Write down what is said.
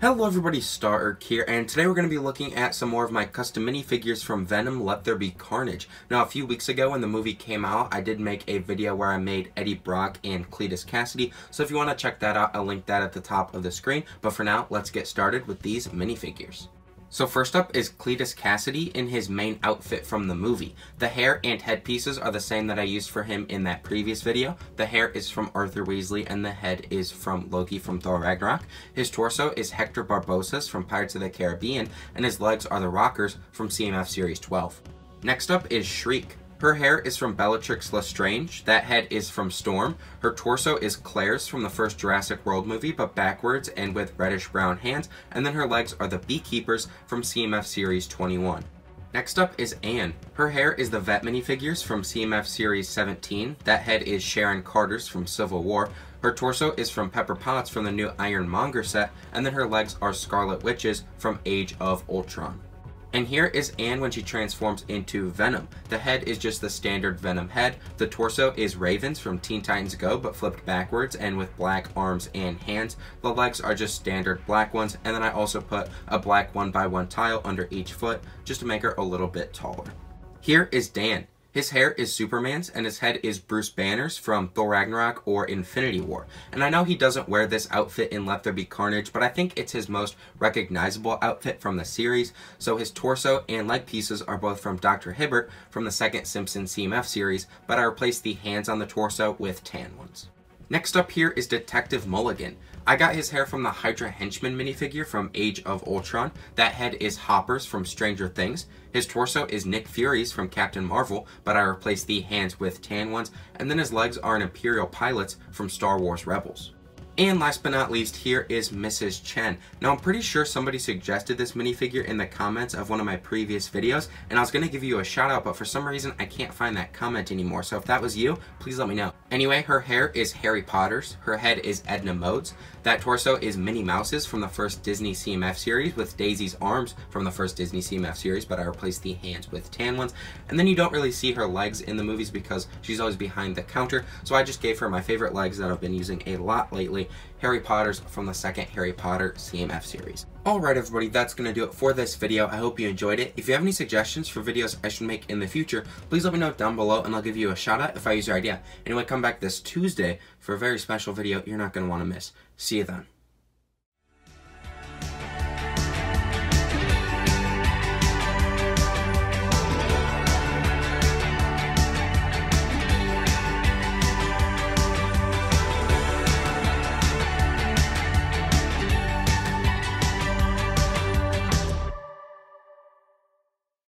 Hello everybody, Star Urk here, and today we're going to be looking at some more of my custom minifigures from Venom Let There Be Carnage. Now, a few weeks ago when the movie came out, I did make a video where I made Eddie Brock and Cletus Kasady, so if you want to check that out, I'll link that at the top of the screen. But for now, let's get started with these minifigures. So first up is Cletus Kasady in his main outfit from the movie. The hair and headpieces are the same that I used for him in that previous video. The hair is from Arthur Weasley and the head is from Loki from Thor Ragnarok. His torso is Hector Barbossa's from Pirates of the Caribbean and his legs are the Rockers from CMF Series 12. Next up is Shriek. Her hair is from Bellatrix Lestrange. That head is from Storm. Her torso is Claire's from the first Jurassic World movie, but backwards and with reddish-brown hands. And then her legs are the Beekeepers from CMF Series 21. Next up is Anne. Her hair is the Vet minifigures from CMF Series 17. That head is Sharon Carter's from Civil War. Her torso is from Pepper Potts from the new Ironmonger set, and then her legs are Scarlet Witches from Age of Ultron. And here is Anne when she transforms into Venom. The head is just the standard Venom head. The torso is Ravens from Teen Titans Go, but flipped backwards and with black arms and hands. The legs are just standard black ones, and then I also put a black one by one tile under each foot just to make her a little bit taller. Here is Dan. His hair is Superman's and his head is Bruce Banner's from Thor Ragnarok or Infinity War. And I know he doesn't wear this outfit in Let There Be Carnage, but I think it's his most recognizable outfit from the series. So his torso and leg pieces are both from Dr. Hibbert from the second Simpsons CMF series, but I replaced the hands on the torso with tan ones. Next up here is Detective Mulligan. I got his hair from the Hydra Henchman minifigure from Age of Ultron. That head is Hopper's from Stranger Things. His torso is Nick Fury's from Captain Marvel, but I replaced the hands with tan ones. And then his legs are an Imperial Pilot's from Star Wars Rebels. And last but not least, here is Mrs. Chen. Now, I'm pretty sure somebody suggested this minifigure in the comments of one of my previous videos, and I was to give you a shout out, but for some reason, I can't find that comment anymore. So if that was you, please let me know. Anyway, her hair is Harry Potter's, her head is Edna Mode's, that torso is Minnie Mouse's from the first Disney CMF series, with Daisy's arms from the first Disney CMF series, but I replaced the hands with tan ones. And then you don't really see her legs in the movies because she's always behind the counter, so I just gave her my favorite legs that I've been using a lot lately, Harry Potter's from the second Harry Potter CMF series. Alright everybody, that's going to do it for this video. I hope you enjoyed it. If you have any suggestions for videos I should make in the future, please let me know down below and I'll give you a shout out if I use your idea. Anyway, come back this Tuesday for a very special video you're not going to want to miss. See you then.